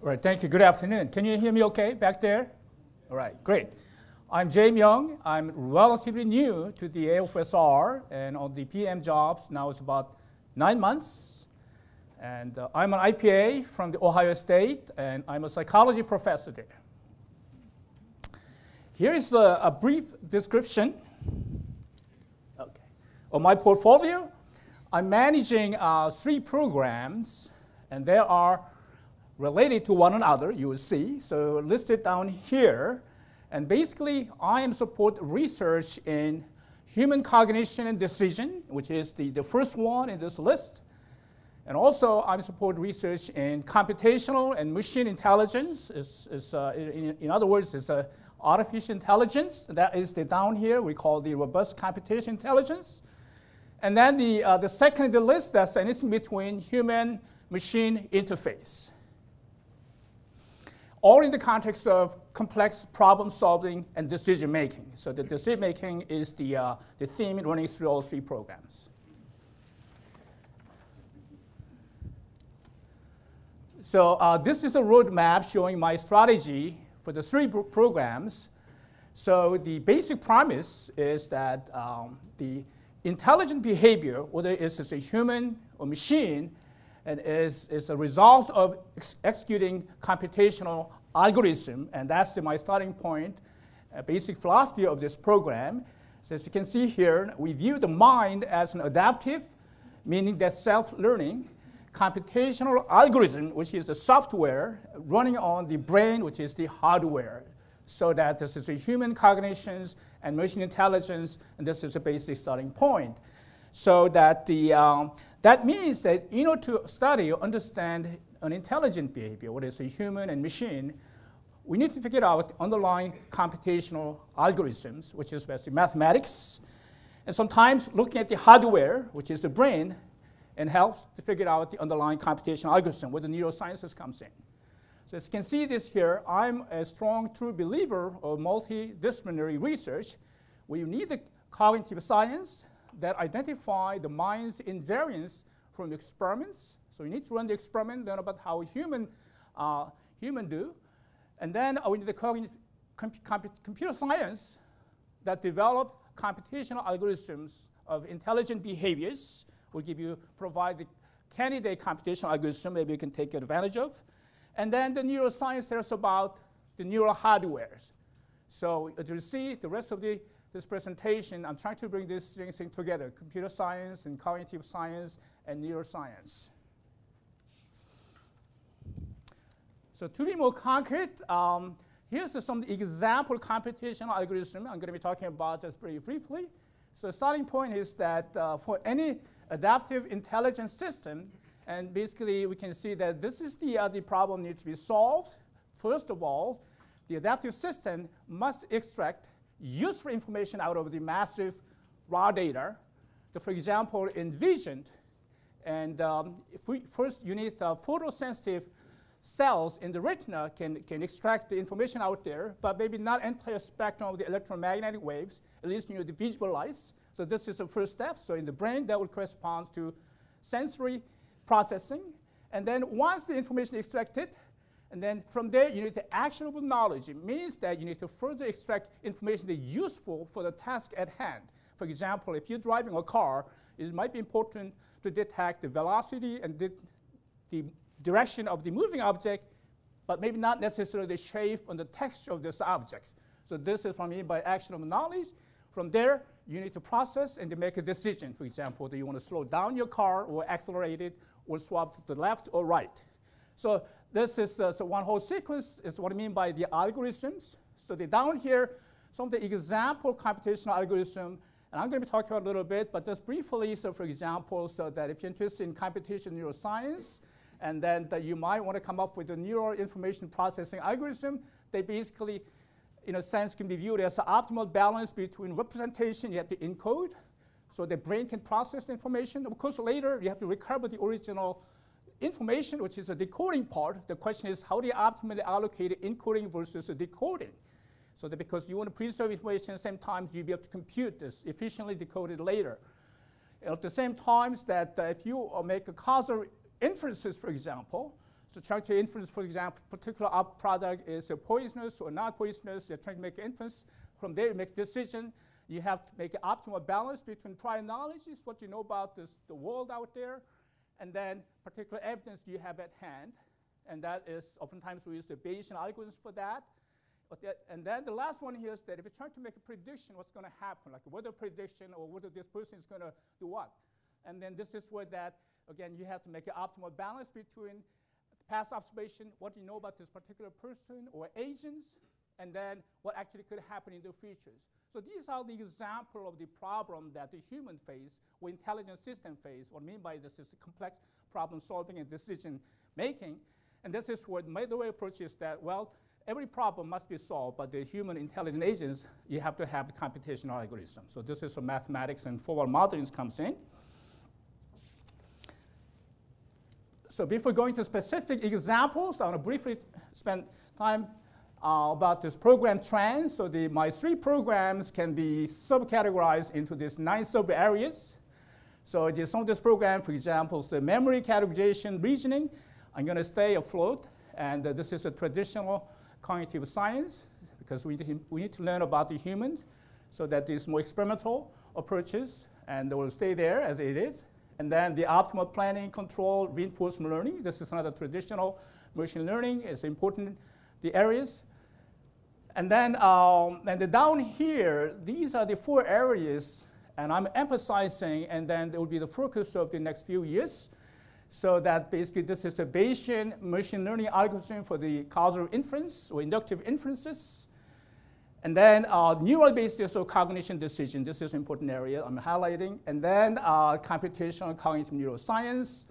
All right, thank you. Good afternoon. Can you hear me okay back there? All right, great. I'm Jay Myung. I'm relatively new to the AFOSR and on the PM jobs. Now it's about nine months. And uh, I'm an IPA from the Ohio State, and I'm a psychology professor there. Here is a, a brief description okay, of my portfolio. I'm managing uh, three programs, and there are related to one another, you will see. So listed down here. And basically, I am support research in human cognition and decision, which is the, the first one in this list. And also, I'm support research in computational and machine intelligence. Is, is, uh, in, in, other words, it's uh, artificial intelligence. That is the down here. We call the robust computation intelligence. And then the, uh, the second in the list, that's anything between human-machine interface all in the context of complex problem solving and decision making. So the decision making is the, uh, the theme running through all three programs. So uh, this is a roadmap showing my strategy for the three programs. So the basic premise is that um, the intelligent behavior, whether it's a human or machine, and is, is a result of ex executing computational algorithm, and that's my starting point, a basic philosophy of this program. So as you can see here, we view the mind as an adaptive, meaning that self-learning, computational algorithm, which is the software running on the brain, which is the hardware. So that this is a human cognitions and machine intelligence, and this is a basic starting point. So that the, um, that means that in order to study or understand an intelligent behavior, whether it's a human and machine, we need to figure out underlying computational algorithms, which is basically mathematics. And sometimes looking at the hardware, which is the brain, and helps to figure out the underlying computational algorithm where the neurosciences comes in. So as you can see this here, I'm a strong true believer of multidisciplinary research where you need the cognitive science, that identify the mind's invariance from experiments. So you need to run the experiment, learn about how human, uh, human do. And then uh, we need the cognitive com computer science that develop computational algorithms of intelligent behaviors. Will give you, provide the candidate computational algorithm maybe you can take advantage of. And then the neuroscience tells about the neural hardwares. So as you see, the rest of the this presentation, I'm trying to bring these things together, computer science and cognitive science and neuroscience. So to be more concrete, um, here's some example computational algorithm I'm going to be talking about just very briefly. So starting point is that uh, for any adaptive intelligence system, and basically we can see that this is the, uh, the problem needs to be solved. First of all, the adaptive system must extract useful information out of the massive raw data. So for example, in vision, and um, we, first you need uh, photosensitive cells in the retina can, can extract the information out there, but maybe not entire spectrum of the electromagnetic waves, at least you the visible lights. So this is the first step. So in the brain, that would correspond to sensory processing. And then once the information is extracted, and then from there, you need the actionable knowledge. It means that you need to further extract information that is useful for the task at hand. For example, if you're driving a car, it might be important to detect the velocity and the, the direction of the moving object, but maybe not necessarily the shape and the texture of this object. So this is what I mean by actionable knowledge. From there, you need to process and to make a decision. For example, do you want to slow down your car or accelerate it or swap to the left or right? So this is uh, so one whole sequence is what I mean by the algorithms. So the down here, some of the example computational algorithm, and I'm going to be talking about a little bit, but just briefly, so for example, so that if you're interested in computational neuroscience, and then that you might want to come up with a neural information processing algorithm, they basically, in a sense, can be viewed as an optimal balance between representation you have to encode, so the brain can process the information. Of course, later you have to recover the original information, which is the decoding part, the question is how do you optimally allocate encoding versus decoding? So that because you want to preserve information at the same time, you'll be able to compute this, efficiently decode it later. At the same time, that uh, if you uh, make a causal inferences, for example, So trying to inference, for example, particular product is poisonous or not poisonous. You're trying to make inference. From there, you make a decision. You have to make an optimal balance between prior knowledge, is what you know about this, the world out there, and then particular evidence do you have at hand. And that is oftentimes we use the Bayesian algorithms for that. And then the last one here is that if you're trying to make a prediction, what's going to happen, like weather prediction or whether this person is going to do what. And then this is where that, again, you have to make an optimal balance between past observation, what you know about this particular person or agents, and then what actually could happen in the futures. So these are the example of the problem that the human face or intelligent system face. What I mean by this is complex problem solving and decision making. And this is what my way approach is that, well, every problem must be solved, but the human intelligent agents, you have to have computational algorithm. So this is where mathematics and formal modeling comes in. So before going to specific examples, I want to briefly spend time uh, about this program trend. So the, my three programs can be subcategorized into these nine sub-areas. So some of this program, for example, the memory categorization reasoning, I'm going to stay afloat. And uh, this is a traditional cognitive science because we we need to learn about the human so that these more experimental approaches and they will stay there as it is. And then the optimal planning, control, reinforcement learning. This is another traditional machine learning. It's important, the areas. And then um, and down here, these are the four areas, and I'm emphasizing, and then it will be the focus of the next few years. So that basically this is a Bayesian machine learning algorithm for the causal inference or inductive inferences. And then uh, neural-based so cognition decision. This is an important area I'm highlighting. And then uh, computational cognitive neuroscience.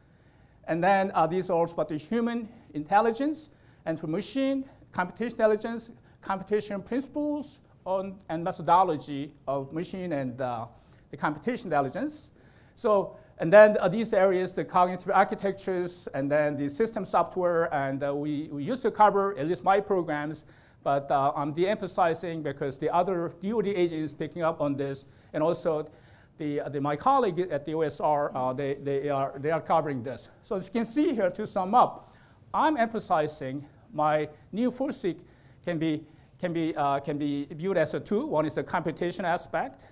And then uh, these are also about the human intelligence and for machine computation intelligence, computation principles on, and methodology of machine and uh, the computation intelligence. So, and then uh, these areas, the cognitive architectures, and then the system software, and uh, we, we used to cover, at least my programs, but uh, I'm de-emphasizing because the other DoD agent is picking up on this, and also the, the, my colleague at the OSR, uh, they, they, are, they are covering this. So as you can see here, to sum up, I'm emphasizing my new FORSIC can be, can be, uh, can be viewed as a two. One is the computation aspect,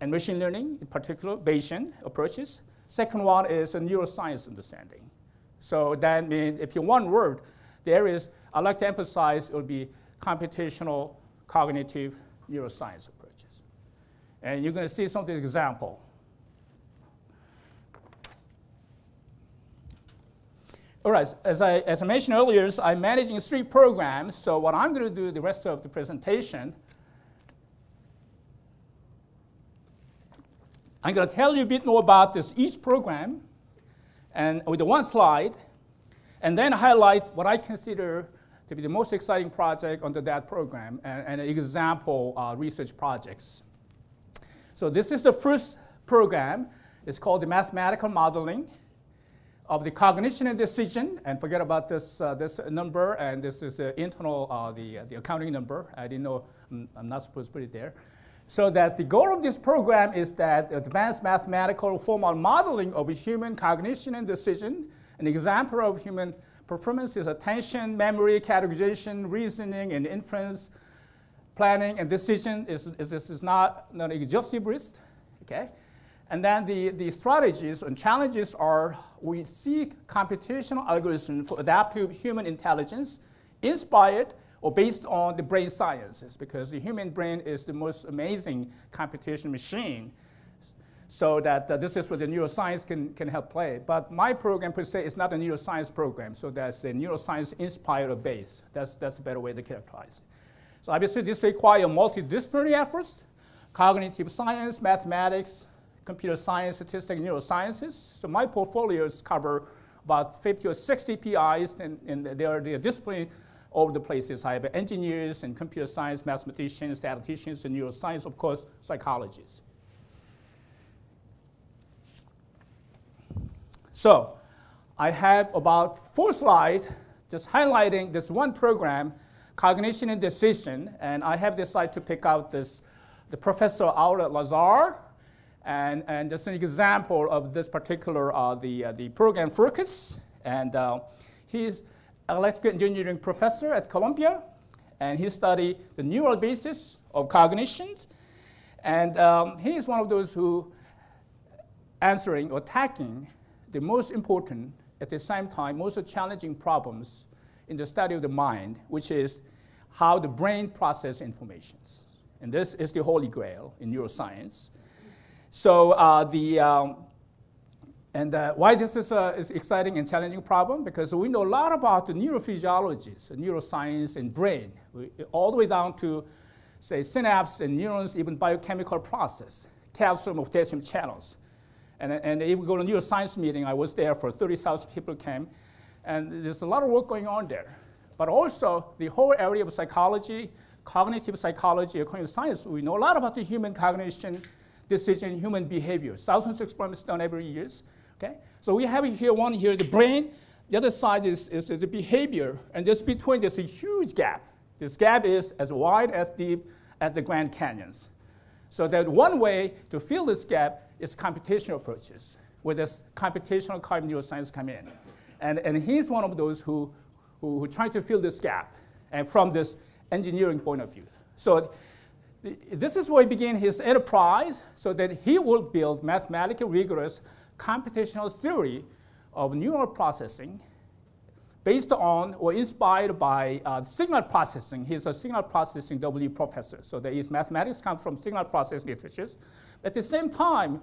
and machine learning, in particular, Bayesian approaches. Second one is a neuroscience understanding. So that means, if you one word, the areas I'd like to emphasize will be computational cognitive neuroscience approaches. And you're going to see some of the example. All right, as I, as I mentioned earlier, I'm managing three programs. So what I'm going to do the rest of the presentation, I'm going to tell you a bit more about this each program and with one slide, and then highlight what I consider to be the most exciting project under that program and, and example uh, research projects. So this is the first program. It's called the mathematical modeling of the cognition and decision, and forget about this, uh, this number, and this is uh, internal, uh, the, uh, the accounting number. I didn't know, I'm, not supposed to put it there. So that the goal of this program is that advanced mathematical formal modeling of human cognition and decision, an example of human performance is attention, memory, categorization, reasoning, and inference, planning, and decision is, is, is not, not exhaustive list, okay? And then the, the strategies and challenges are we seek computational algorithms for adaptive human intelligence inspired or based on the brain sciences because the human brain is the most amazing computation machine. So that uh, this is where the neuroscience can, can help play. But my program per se is not a neuroscience program, so that's a neuroscience inspired base. That's, that's a better way to characterize it. So obviously this requires multidisciplinary efforts, cognitive science, mathematics, computer science, statistics, and neurosciences. So my portfolios cover about 50 or 60 PIs, and, and they are, disciplined all over the places. I have engineers and computer science, mathematicians, statisticians, and neuroscience, of course, psychologists. So I have about four slides just highlighting this one program, Cognition and Decision, and I have decided to pick out this, the Professor Aurel Lazar, and, and just an example of this particular, uh, the, uh, the program focus. And uh, He's electrical engineering professor at Columbia, and he studied the neural basis of cognition. And um, he is one of those who answering or tackling the most important, at the same time, most challenging problems in the study of the mind, which is how the brain processes information. And this is the holy grail in neuroscience. So uh, the, um, and uh, why this is an exciting and challenging problem? Because we know a lot about the neurophysiology, neuroscience and brain, we, all the way down to, say, synapse and neurons, even biochemical process, calcium potassium channels. And, and if we go to neuroscience meeting, I was there for 30,000 people came, and there's a lot of work going on there. But also the whole area of psychology, cognitive psychology, to science, we know a lot about the human cognition, decision, human behavior. Thousands of experiments done every year. Okay? So we have here one here, the brain. The other side is, is, the behavior. And this between there's a huge gap. This gap is as wide as deep as the Grand Canyons. So that one way to fill this gap is computational approaches, where this computational cognitive neuroscience come in. And, and he's one of those who, who, who try to fill this gap and from this engineering point of view. So this is where he began his enterprise so that he would build mathematically rigorous computational theory of neural processing based on or inspired by uh, signal processing. He's a signal processing W professor. So that his mathematics come from signal processing literatures. At the same time,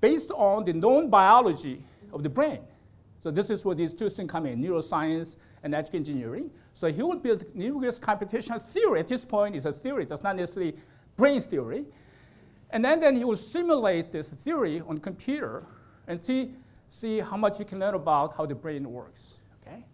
based on the known biology of the brain. So this is where these two things come in, neuroscience and electrical engineering. So he would build numerous computational theory. At this point, it's a theory. It's not necessarily brain theory. And then, then he will simulate this theory on computer and see, see how much you can learn about how the brain works. Okay?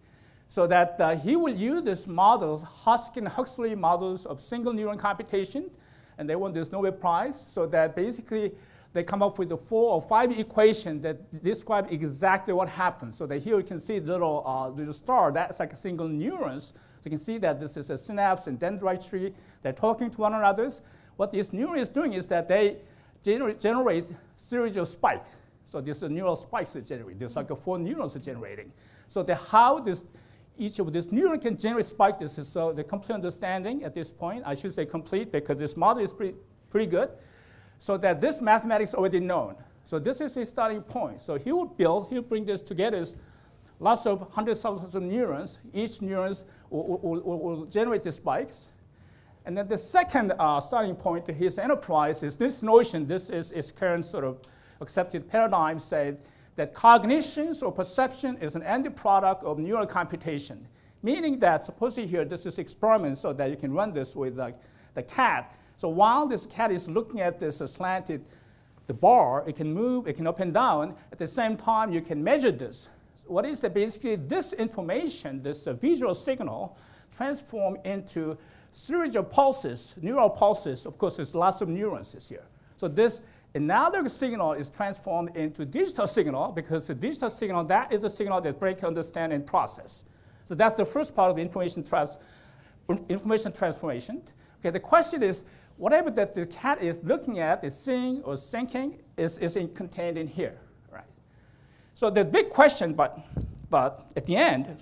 So that uh, he will use these models, Hodgkin-Huxley models of single neuron computation, and they won this Nobel Prize, so that basically they come up with the four or five equations that describe exactly what happens. So that here you can see the little, uh, little star, that's like a single neurons. So you can see that this is a synapse and dendrite tree. They're talking to one another. What this neuron is doing is that they generate, generate series of spikes. So this is neural spikes are generated. There's like four neurons are generating. So the, how this, each of these neurons can generate spike, this is so the complete understanding at this point. I should say complete because this model is pretty, pretty good so that this mathematics already known. So this is his starting point. So he will build, he'll bring this together, lots of hundreds of thousands of neurons. Each neurons will, will, will, will generate the spikes. And then the second uh, starting point to his enterprise is this notion, this is his current sort of accepted paradigm, said that cognitions or perception is an end product of neural computation. Meaning that, supposedly here, this is experiment so that you can run this with like, the cat. So while this cat is looking at this slanted the bar, it can move, it can up and down. At the same time, you can measure this. what is that? Basically, this information, this uh, visual signal, transform into series of pulses, neural pulses. Of course, there's lots of neurons here. So this analog signal is transformed into digital signal because the digital signal, that is the signal that brain can understand and process. So that's the first part of the information, trans information transformation. Okay, the question is, whatever that the cat is looking at, is seeing or thinking, is, is in, contained in here, right? So the big question, but, but at the end,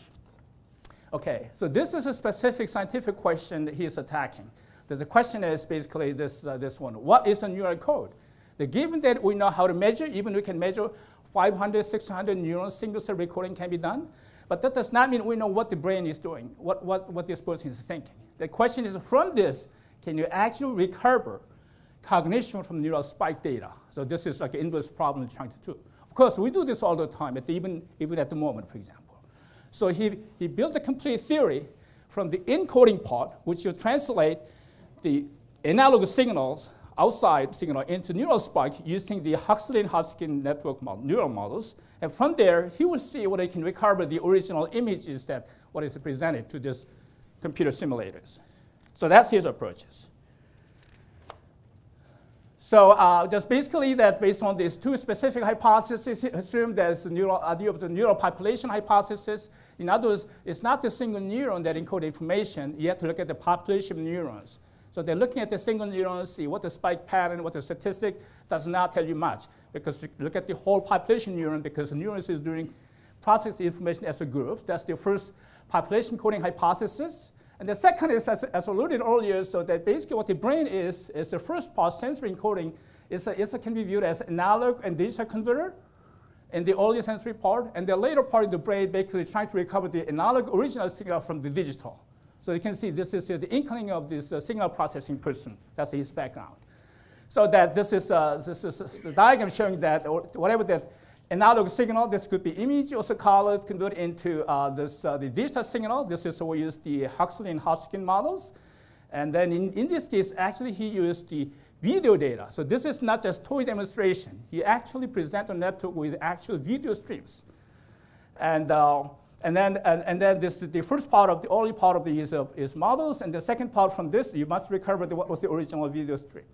okay, so this is a specific scientific question that he is attacking. The question is basically this, uh, this one. What is a neural code? The given that we know how to measure, even we can measure 500, 600 neurons, single cell recording can be done. But that does not mean we know what the brain is doing, what, what, what this person is thinking. The question is from this, can you actually recover cognition from neural spike data? So this is like an inverse problem trying to do. Of course, we do this all the time, at the, even, even at the moment, for example. So he, he built a complete theory from the encoding part, which you translate the analog signals outside signal into neural spike using the Huxley and network model, neural models. And from there, he will see what he can recover the original images that what is presented to this computer simulators. So that's his approaches. So uh, just basically that based on these two specific hypotheses, assume there's the neural idea of the neural population hypothesis. In other words, it's not the single neuron that encodes information. You have to look at the population of neurons. So they're looking at the single neurons, see what the spike pattern, what the statistic does not tell you much. Because you look at the whole population neuron because the neurons is doing process information as a group. That's the first population coding hypothesis. And the second is, as, as alluded earlier, so that basically what the brain is, is the first part, sensory encoding, is a, is a, can be viewed as analog and digital converter in the early sensory part. And the later part of the brain basically trying to recover the analog original signal from the digital. So you can see this is uh, the inkling of this uh, signal processing person. That's his background. So that this is, uh, this is the diagram showing that or whatever that analog signal, this could be image, also colored, converted into uh, this, uh, the digital signal. This is we use the Huxley and Hodgkin models. And then in, in this case, actually he used the video data. So this is not just toy demonstration. He actually presented a network with actual video streams. And, uh, and then, and, and, then this is the first part of the early part of the is models, and the second part from this, you must recover the, what was the original video stream.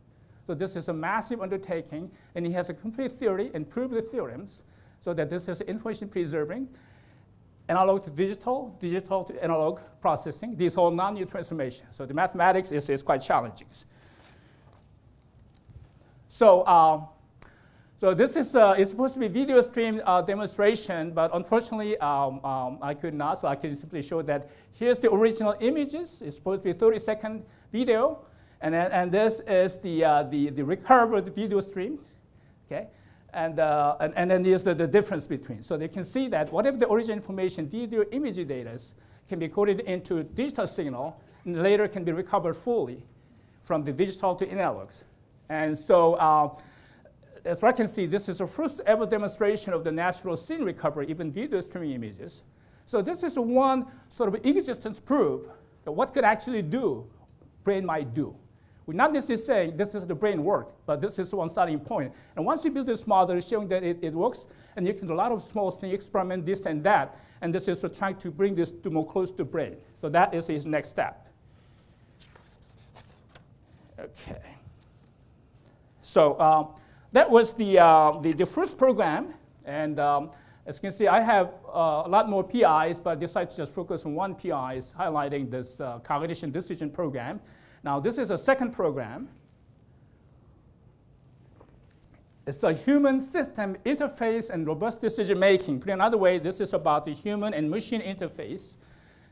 So this is a massive undertaking, and he has a complete theory and proved the theorems, so that this is information preserving, analog to digital, digital to analog processing. These are non-new transformations. So the mathematics is, is quite challenging. So, uh, so this is uh, it's supposed to be video stream uh, demonstration, but unfortunately um, um, I could not, so I can simply show that here's the original images. It's supposed to be 30 second video. And, and this is the, uh, the, the recovered video stream, okay? And, uh, and, and then there's the, the difference between. So they can see that whatever the original information, the image data can be coded into digital signal and later can be recovered fully from the digital to analogs. And so uh, as I can see, this is the first ever demonstration of the natural scene recovery, even video streaming images. So this is one sort of existence proof that what could actually do, brain might do. We're not necessarily saying this is the brain work, but this is one starting point. And once you build this model showing that it, it works, and you can do a lot of small things, experiment this and that, and this is trying to bring this to more close to brain. So that is his next step. Okay. So um, that was the, uh, the, the, first program. And um, as you can see, I have uh, a lot more PIs, but I decided to just focus on one PI, highlighting this uh, cognition decision program. Now, this is a second program. It's a human system interface and robust decision making. Put another way, this is about the human and machine interface.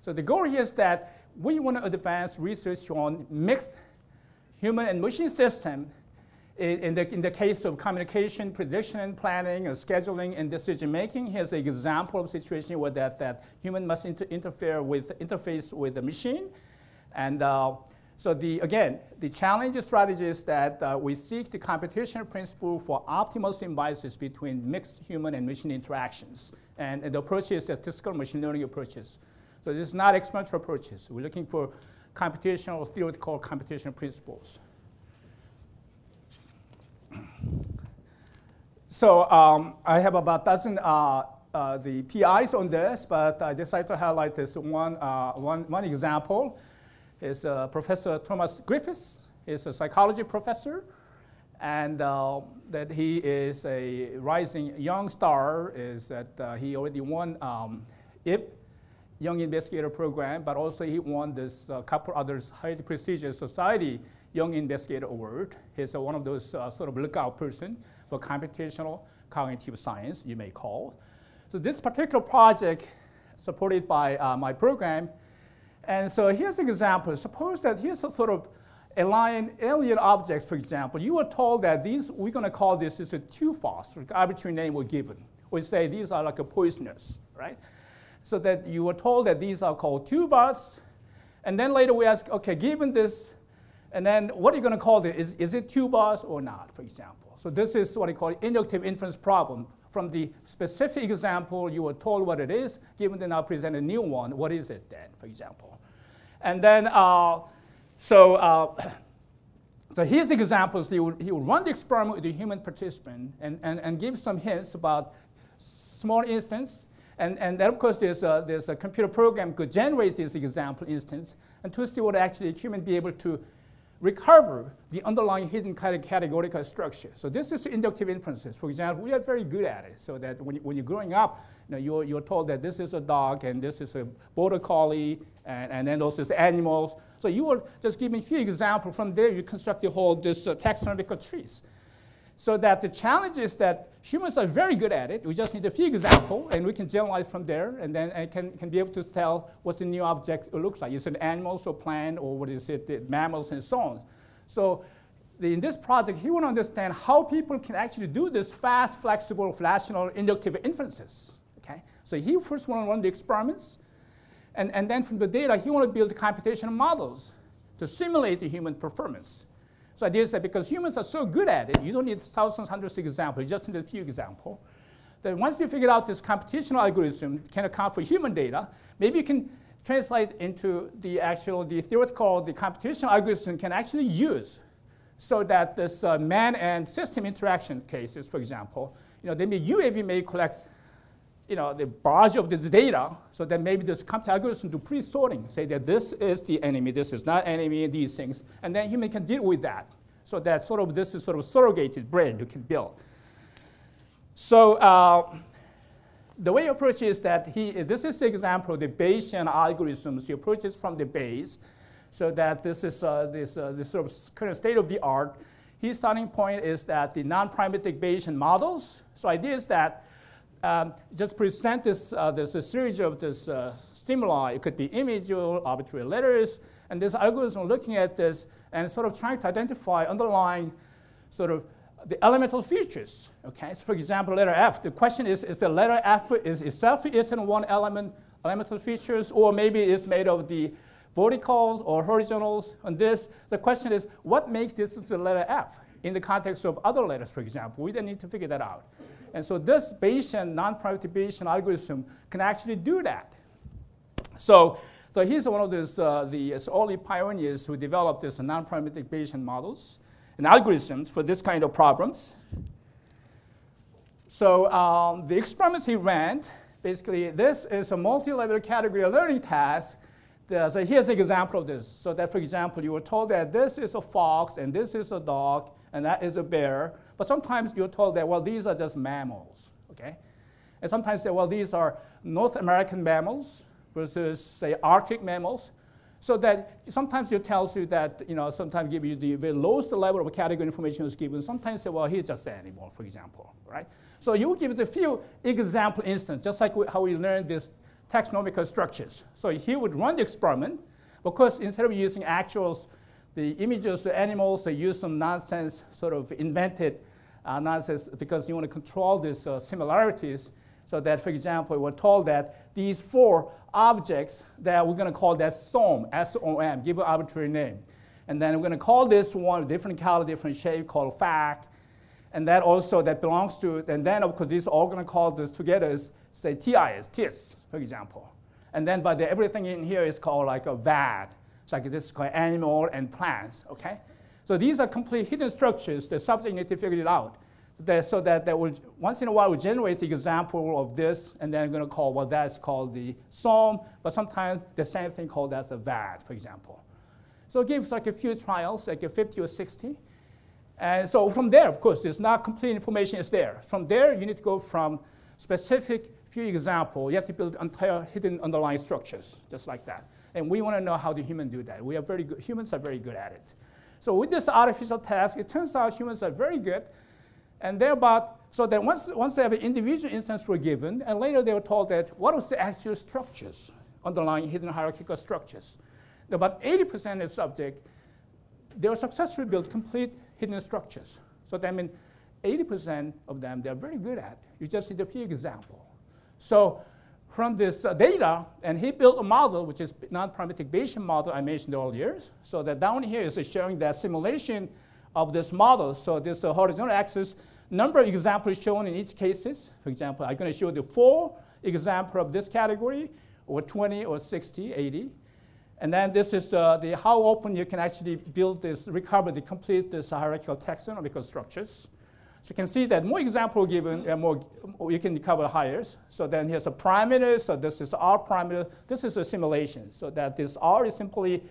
So the goal here is that we want to advance research on mixed human and machine system in the, in the case of communication, prediction, planning, scheduling, and decision making. Here's an example of a situation where that, that human must inter interfere with interface with the machine. And uh, so the, again, the challenge strategy is that uh, we seek the computational principle for optimal symbiosis between mixed human and machine interactions. And, and the approach is statistical machine learning approaches. So this is not experimental approaches. We're looking for computational or theoretical computational principles. So um, I have about a dozen uh, uh, the PIs on this, but I decided to highlight this one, uh, one, one example is uh, Professor Thomas Griffiths. He's a psychology professor, and uh, that he is a rising young star. Is that uh, he already won um, YIP, Young Investigator Program, but also he won this uh, couple others highly prestigious Society Young Investigator Award. He's uh, one of those uh, sort of lookout person for computational cognitive science, you may call. So this particular project, supported by my program, and so here's an example. Suppose that here's a sort of alien, alien objects, for example. You were told that these, we're going to call this is a TUFOS, arbitrary name were given. We say these are like a poisonous, right? So that you were told that these are called tubas. And then later we ask, okay, given this, and then what are you going to call it? Is, is it tubas or not, for example? So this is what I call inductive inference problem. From the specific example, you were told what it is. Given that I present a new one, what is it then, for example? And then, uh, so, uh, so here's examples. He would, he would run the experiment with the human participant and, and, and give some hints about small instance. And, and then, of course, there's a, there's a computer program could generate this example instance and to see what actually a human be able to recover the underlying hidden categorical structure. So this is inductive inferences. For example, we are very good at it. So that when, when you're growing up, you know, you're, you're told that this is a dog and this is a border collie and, and then those is animals. So you are just giving a few examples. From there, you construct the whole this uh, taxonomical trees. So that the challenge is that humans are very good at it. We just need a few examples, and we can generalize from there, and then and can, can be able to tell what the new object looks like. Is it animals or plant, or what is it, mammals and so on. So in this project, he want to understand how people can actually do this fast, flexible, rational, inductive inferences. Okay? So he first want to run the experiments, and, and then from the data, he want to build computational models to simulate the human performance. So idea is that because humans are so good at it, you don't need thousands, hundreds of examples, you just need a few examples. Then once you figure out this computational algorithm can account for human data, maybe you can translate into the actual, the theoretical, the computational algorithm can actually use so that this uh, man and system interaction cases, for example, you know, they may, UAV may collect you know, the barrage of the data, so that maybe this computer algorithm do pre-sorting, say that this is the enemy, this is not enemy, these things, and then human can deal with that. So that sort of this is sort of surrogated brain you can build. So uh, the way you approach is that he, this is the example of the Bayesian algorithms. He approaches from the base, so that this is uh, this, uh, this sort of current state of the art. His starting point is that the non-parametric Bayesian models. So idea is that um, just present this, uh, this a series of this uh, stimuli. It could be image or arbitrary letters. And this algorithm looking at this and sort of trying to identify underlying sort of the elemental features. Okay, so for example, letter F. The question is, is the letter F is itself is in one element elemental features, or maybe it's made of the verticals or horizontals on this. The question is, what makes this the letter F in the context of other letters, for example? We then need to figure that out. And so this Bayesian, non-parametric Bayesian algorithm can actually do that. So, so he's one of these, uh, the early pioneers who developed this non-parametric Bayesian models and algorithms for this kind of problems. So um, the experiments he ran, basically this is a multi-level category learning task. So here's an example of this. So that, for example, you were told that this is a fox and this is a dog and that is a bear. But sometimes you're told that, well, these are just mammals, okay? And sometimes say, well, these are North American mammals versus, say, Arctic mammals. So that sometimes it tells you that, you know, sometimes give you the very lowest level of category information is given. Sometimes say, well, he's just an animal, for example, right? So you give it a few example instances, just like how we learned these taxonomical structures. So he would run the experiment. Of course, instead of using actuals the images of animals, they use some nonsense, sort of invented uh, nonsense because you want to control these uh, similarities. So that, for example, we're told that these four objects that we're going to call that SOM, S-O-M, give an arbitrary name. And then we're going to call this one different color, different shape called fact. And that also that belongs to, and then of course these all going to call this together is say TIS, TIS, for example. And then but the, everything in here is called like a VAD like this is called animal and plants, okay? So these are complete hidden structures. The subject need to figure it out. That, so that, that will, once in a while we generate the example of this, and then I'm going to call what that's called the SOM, but sometimes the same thing called as a VAD, for example. So it gives like a few trials, like a 50 or 60. And so from there, of course, there's not complete information is there. From there, you need to go from specific few example. You have to build entire hidden underlying structures, just like that. And we want to know how the human do that. We are very good, humans are very good at it. So with this artificial task, it turns out humans are very good. And they're about, so that once, once they have an individual instance were given, and later they were told that what was the actual structures, underlying hidden hierarchical structures. About 80% of the subject, they were successfully built complete hidden structures. So that means 80% of them they're very good at. You just need a few examples. So from this uh, data, and he built a model, which is non-parametric Bayesian model I mentioned earlier. So that down here is showing that simulation of this model. So this uh, horizontal axis, number of examples shown in each cases. For example, I'm going to show the four example of this category, or 20, or 60, 80. And then this is uh, the how open you can actually build this, recover the complete this hierarchical taxonomical structures. So you can see that more example given, and more you can cover higher. So then here's a parameter. So this is R parameter. This is a simulation. So that this R is simply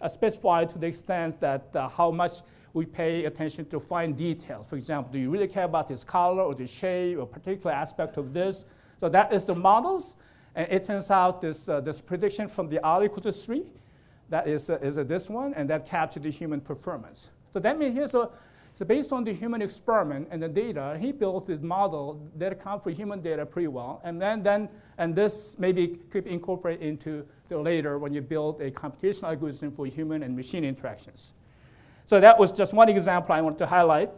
uh, specified to the extent that uh, how much we pay attention to fine details. For example, do you really care about this color or the shape or particular aspect of this? So that is the models. And it turns out this, uh, this prediction from the R equal to 3, that is, uh, is uh, this one, and that captured the human performance. So that means here's a So based on the human experiment and the data, he built this model that accounts for human data pretty well. And then, then and this maybe could incorporate into the later when you build a computational algorithm for human and machine interactions. So that was just one example I wanted to highlight.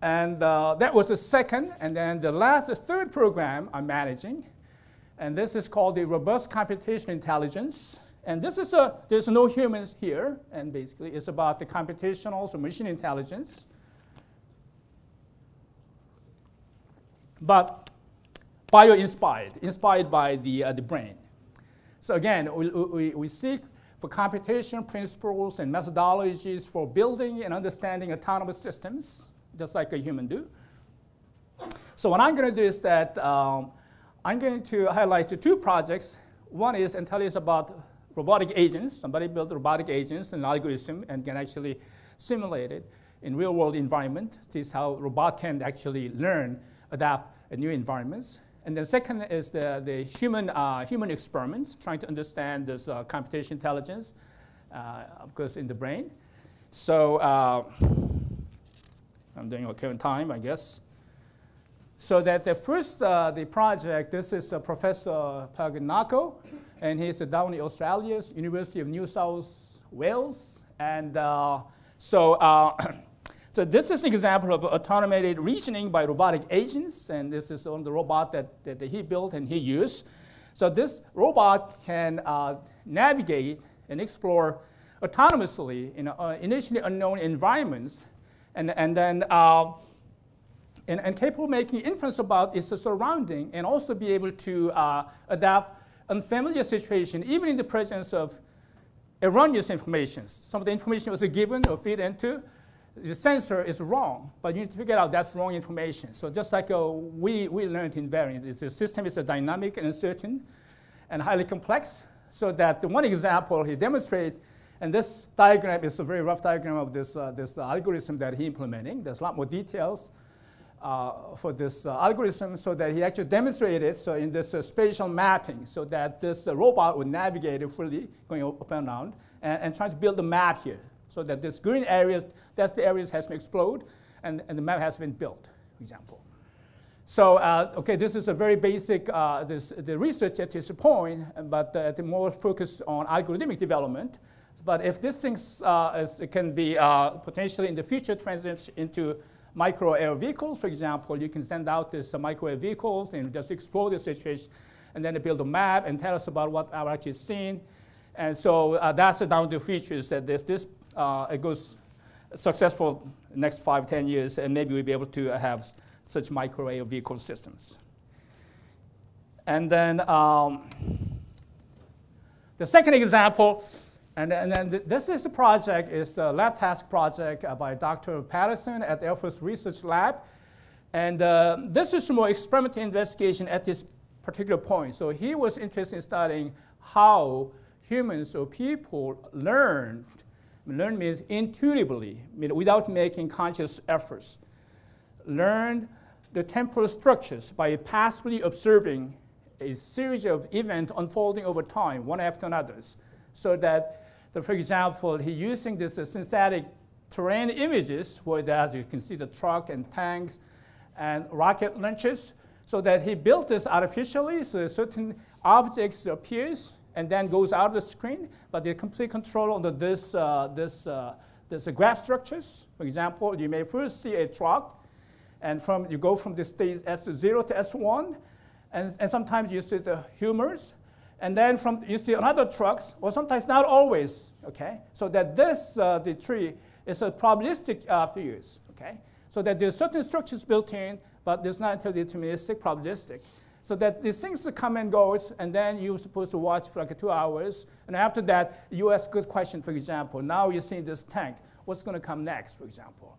And uh, that was the second. And then the last, the third program I'm managing. And this is called the Robust Computational Intelligence. And this is a, there's no humans here. And basically, it's about the computational, so machine intelligence. But bio-inspired, inspired by the, uh, the brain. So again, we, we, we seek for computation principles and methodologies for building and understanding autonomous systems, just like a human do. So what I'm going to do is that um, I'm going to highlight two projects. One is and tell you about robotic agents. Somebody built robotic agents and algorithm and can actually simulate it in real world environment. This is how robot can actually learn, adapt in new environments. And the second is the, the human, uh, human experiments, trying to understand this uh, computation intelligence, uh, of course, in the brain. So uh, I'm doing okay on time, I guess. So that the first, uh, the project, this is Professor Pagnucco, and he's at Downey, Australia, University of New South Wales. And so So this is an example of automated reasoning by robotic agents, and this is on the robot that, that he built and he used. So this robot can uh, navigate and explore autonomously in uh, initially unknown environments, and, and then uh, and, and, capable of making inference about its surrounding, and also be able to uh, adapt unfamiliar situation, even in the presence of erroneous information. Some of the information was given or fed into, the sensor is wrong, but you need to figure out that's wrong information. So just like uh, we, we learned in variant, the system is a dynamic and uncertain and highly complex. So that the one example he demonstrated, and this diagram is a very rough diagram of this, uh, this algorithm that he implementing. There's a lot more details uh, for this uh, algorithm so that he actually demonstrated so in this uh, spatial mapping so that this robot would navigate fully going up and down and, and trying to build a map here so that this green areas, that's the areas has been explored, and, and the map has been built, for example. So, uh, okay, this is a very basic, uh, this, the research at this point, but uh, the more focused on algorithmic development. But if this thing uh, can be uh, potentially in the future transition into micro air vehicles, for example, you can send out these uh, micro air vehicles and just explore the situation, and then build a map and tell us about what I've actually seen. And so uh, that's down to features that if this uh, it goes successful next five, ten years, and maybe we'll be able to have such micro air vehicle systems. And then um, the second example, and, and then th this is a project, is a lab task project uh, by Dr. Patterson at the Air Force Research Lab. And uh, this is more experimental investigation at this particular point. So he was interested in studying how humans or people learned Learn means intuitively, without making conscious efforts. Learn the temporal structures by passively observing a series of events unfolding over time, one after another. So that, the, for example, he using this uh, synthetic terrain images where that you can see the truck and tanks and rocket launches, so that he built this artificially, so certain objects appears and then goes out of the screen, but they complete control under this, uh, this, uh, this graph structures. For example, you may first see a truck, and from, you go from the state S0 to S1, and, and sometimes you see the humors, and then from, you see another trucks, or sometimes not always, okay? So that this, uh, the tree, is a probabilistic uh, figures, okay? So that there's certain structures built in, but there's not deterministic probabilistic. So that these things come and goes, and then you're supposed to watch for like two hours. And after that, you ask good question, for example. Now you're seeing this tank. What's going to come next, for example?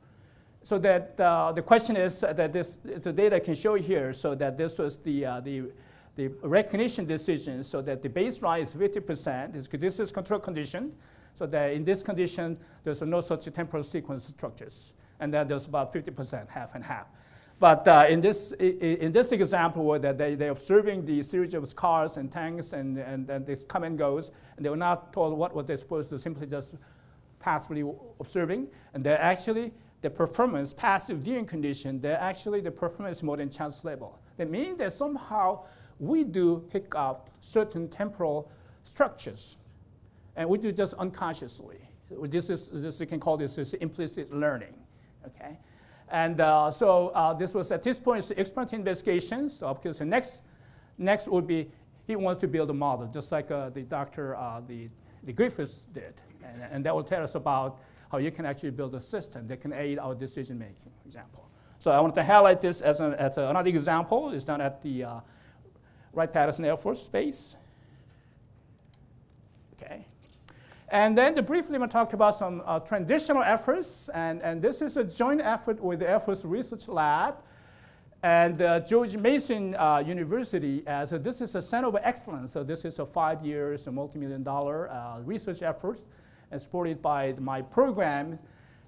So that uh, the question is that this the data can show here. So that this was the uh, the the recognition decision. So that the baseline is 50%. This is control condition. So that in this condition, there's no such temporal sequence structures, and then there's about 50%, half and half. But uh, in, this, in this example, where they, they're observing the series of cars and tanks and, and, and this come and goes, and they were not told what were they supposed to simply just passively observing, and they're actually the performance, passive viewing condition, they're actually the performance more than chance level. That means that somehow we do pick up certain temporal structures, and we do just unconsciously. This is, this you can call this is implicit learning, okay? And uh, so uh, this was at this point it's experimental investigation. So of course the next, next would be he wants to build a model, just like uh, the doctor, uh, the, the Griffiths did. And, and that will tell us about how you can actually build a system that can aid our decision making, example. So I wanted to highlight this as, an, as another example. It's done at the uh, Wright-Patterson Air Force Base. Okay. And then to briefly talk about some uh, transitional efforts. And, and this is a joint effort with the Air Force Research Lab and uh, George Mason uh, University. So this is a center of excellence. So this is a five years, a multi-million dollar uh, research effort and supported by my program.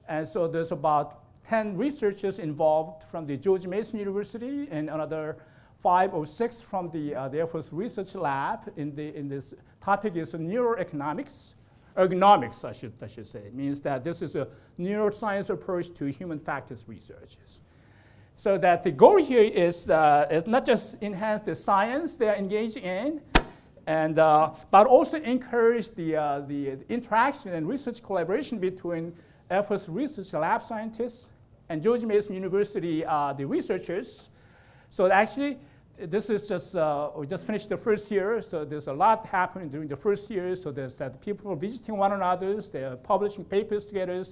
And so there's about 10 researchers involved from the George Mason University and another five or six from the, uh, the Air Force Research Lab. In, the, in this topic is neuroeconomics, ergonomics, I should, I should say. It means that this is a neuroscience approach to human factors research. So that the goal here is, uh, is not just enhance the science they are engaged in, and, uh, but also encourage the, uh, the interaction and research collaboration between Air Force Research Lab scientists and George Mason University, uh, the researchers. So actually, this is just, uh, we just finished the first year, so there's a lot happening during the first year. So there's uh, people visiting one another, they're publishing papers together,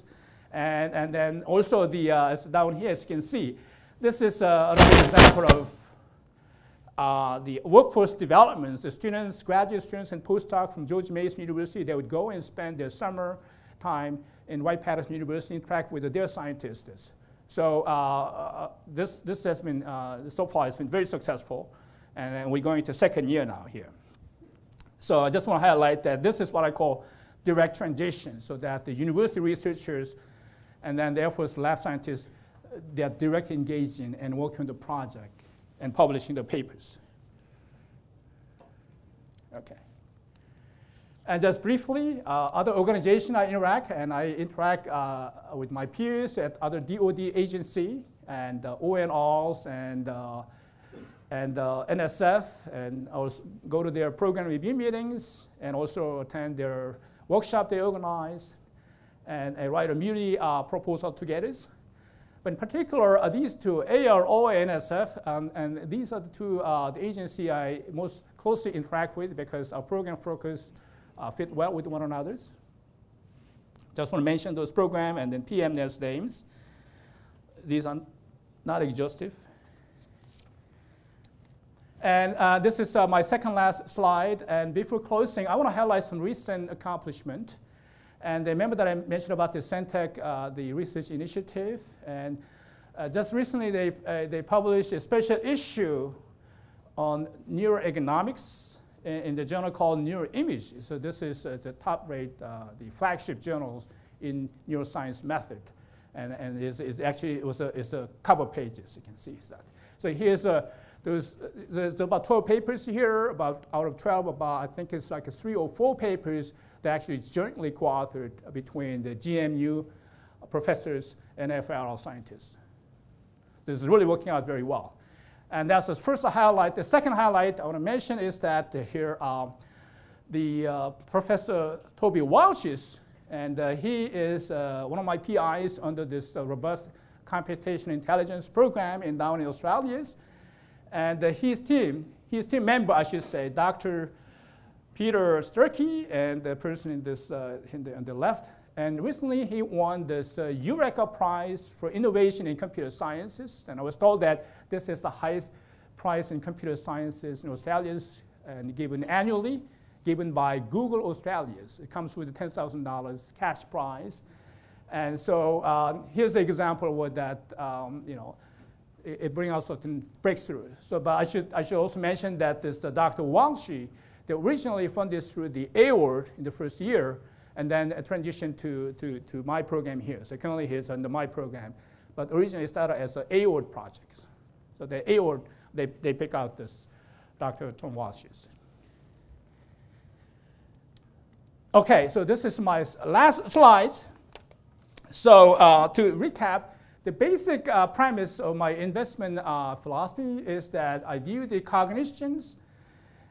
and, and then also the, uh, down here, as you can see, this is uh, another example of uh, the workforce developments, the students, graduate students, and postdocs from George Mason University, they would go and spend their summer time in Wright-Patterson University, interact with their scientists. So uh, uh, this, this has been, uh, so far, it's been very successful, and, we're going to second year now here. So I just want to highlight that this is what I call direct transition, so that the university researchers and then the Air Force lab scientists, they are directly engaging and working on the project and publishing the papers. Okay. And just briefly, uh, other organizations I interact, and I interact uh, with my peers at other DoD agency and uh, ONRs and, uh, and uh, NSF, and I also go to their program review meetings and also attend their workshop they organize, and I write a MURI uh, proposal together. But in particular, these two, ARO and NSF, um, and these are the two the agency I most closely interact with because our program focus uh, fit well with one another. Just want to mention those programs and then PM their names. These are not exhaustive. And uh, this is uh, my second last slide. And before closing, I want to highlight some recent accomplishment. And remember that I mentioned about the CENTEC, uh, the research initiative. And uh, just recently, they, uh, they published a special issue on neuroeconomics in, the journal called Neuroimage. So this is uh, the top rate, uh, the flagship journals in neuroscience method. And, and it's, it's actually, it was a, it's a couple pages, you can see that. So here's a, there's, there's about 12 papers here, about out of 12, about I think it's like three or four papers that actually jointly co-authored between the GMU professors and FRL scientists. This is really working out very well. And that's the first highlight. The second highlight I want to mention is that here um, the uh, Professor Toby Walshes, and uh, he is uh, one of my PIs under this uh, robust computational intelligence program in down in Australia. And uh, his team, his team member, I should say, Dr. Peter Stuckey and the person in this uh, in the, on the left. And recently he won this uh, Eureka Prize for Innovation in Computer Sciences. And I was told that this is the highest prize in computer sciences in Australia and given annually, given by Google Australia. It comes with a $10,000 cash prize. And so uh, here's an example of what that, um, you know, it, it brings out certain breakthroughs. So, but I should, I should also mention that this uh, Dr. Wang Shi, they originally funded through the AOARD in the first year, and then a transition to, to, to my program here. So currently he's under my program, but originally started as an AOARD projects. So the AOARD, they, they pick out this Dr. Tom Walsh's. Okay, so this is my last slide. So uh, to recap, the basic uh, premise of my investment uh, philosophy is that I view the cognitions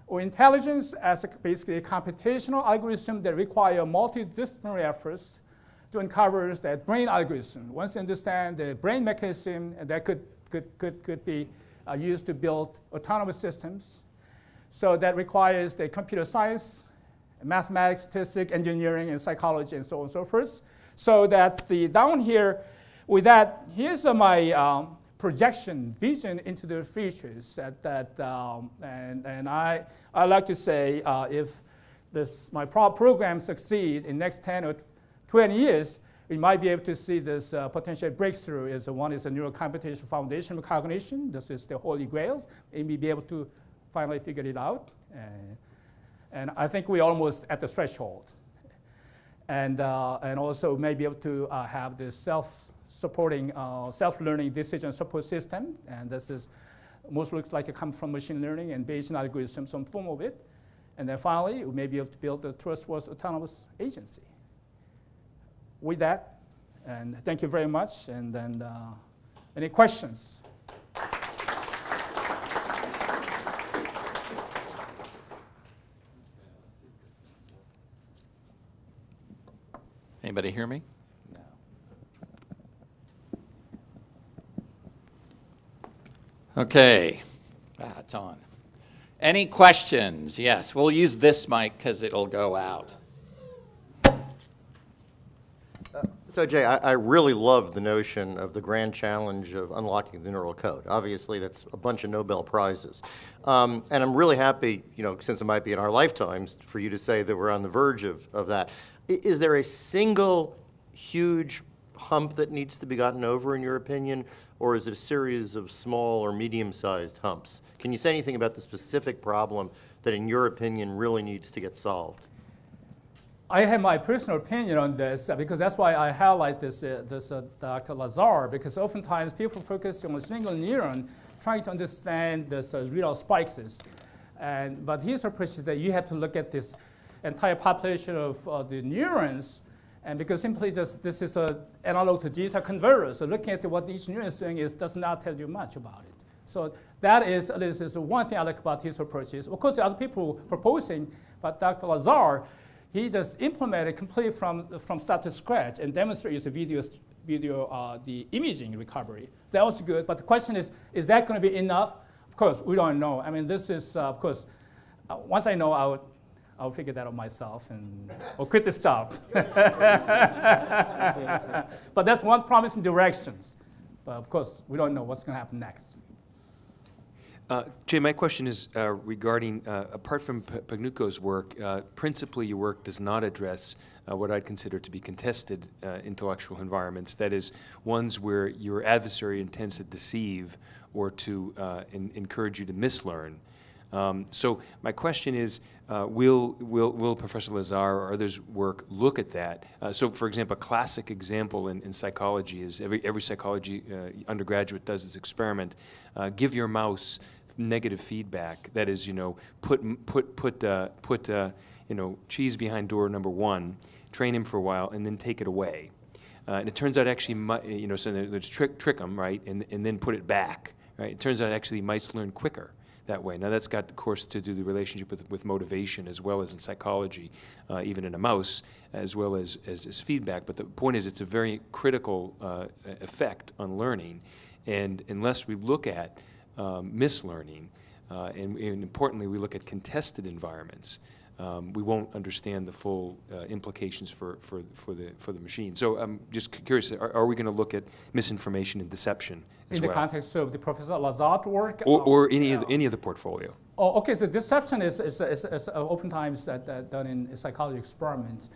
or intelligence as a, basically a computational algorithm that require multidisciplinary efforts to uncover that brain algorithm. Once you understand the brain mechanism, that could, could, could, could be uh, used to build autonomous systems. So that requires the computer science, mathematics, statistics, engineering, and psychology, and so on and so forth. So that the down here, with that, here's my um, projection, vision into the futures. That, that um, and, and I, I like to say uh, if this, my pro program succeed in next 10 or 20 years, we might be able to see this uh, potential breakthrough. Is one is a neurocomputation foundation of cognition. This is the holy grails. And we be able to finally figure it out. And, and I think we're almost at the threshold. And, uh, and also may be able to uh, have this self-supporting, uh, self-learning decision support system. And this is most looks like it comes from machine learning and Bayesian algorithm, some form of it. And then finally, we may be able to build a trustworthy autonomous agency with that. And thank you very much. And then uh, any questions? Anybody hear me? No. Okay. Ah, on. Any questions? Yes, we'll use this mic because it'll go out. So Jay, I, I really love the notion of the grand challenge of unlocking the neural code. Obviously, that's a bunch of Nobel Prizes. Um, and I'm really happy, you know, since it might be in our lifetimes, for you to say that we're on the verge of, of that. I- Is there a single huge hump that needs to be gotten over, in your opinion? Or is it a series of small or medium-sized humps? Can you say anything about the specific problem that, in your opinion, really needs to get solved? I have my personal opinion on this uh, because that's why I highlight this, uh, this uh, Dr. Lazar, because oftentimes people focus on a single neuron trying to understand the uh, real spikes. And, but his approach is that you have to look at this entire population of uh, the neurons, and because simply just this is an analog to digital converter, so looking at what each neuron is doing is, does not tell you much about it. So that is, this is one thing I like about his approaches. Of course, there are other people proposing, but Dr. Lazar, he just implemented completely from, from start to scratch and demonstrated the video, video uh, the imaging recovery. That was good, but the question is, is that going to be enough? Of course, we don't know. I mean, this is, uh, of course, uh, once I know, I'll, I'll figure that out myself and or quit this job. but that's one promising directions. But of course, we don't know what's going to happen next. Uh, Jay, my question is uh, regarding, uh, apart from P- work, uh, principally your work does not address uh, what I'd consider to be contested uh, intellectual environments. That is, ones where your adversary intends to deceive or to encourage you to mislearn. Um, so my question is, uh, will, will, will Professor Lazar or others' work look at that? Uh, so for example, a classic example in, in psychology is every, every psychology uh, undergraduate does this experiment. Uh, give your mouse negative feedback. That is, you know, put, put, put, uh, put uh, you know, cheese behind door number one, train him for a while, and then take it away. and it turns out actually, you know, so there's trick, trick them, right, and, and then put it back, right? It turns out actually mice learn quicker that way. Now that's got, of course, to do the relationship with, with motivation as well as in psychology, uh, even in a mouse, as well as, as, as, feedback. But the point is it's a very critical uh, effect on learning. And unless we look at um, mislearning, uh, and, and, importantly, we look at contested environments, um, we won't understand the full uh, implications for, for, for, the, for the machine. So I'm just curious, are, are we going to look at misinformation and deception In the well? context of the Professor Lazar work? Or, or any, of the, any of the portfolio? Oh, okay, so deception is, is, is, is uh, oftentimes that, that done in psychology experiments.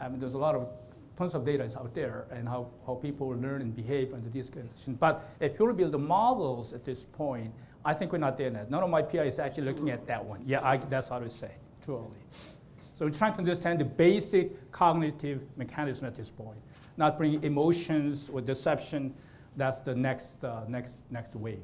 I mean, there's a lot of tons of data is out there and how, how people learn and behave under these conditions. But if you build the models at this point, I think we're not there yet. None of my PI is actually looking at that one. Yeah, I, that's how to say So we're trying to understand the basic cognitive mechanism at this point, not bringing emotions or deception. That's the next, uh, next, next wave.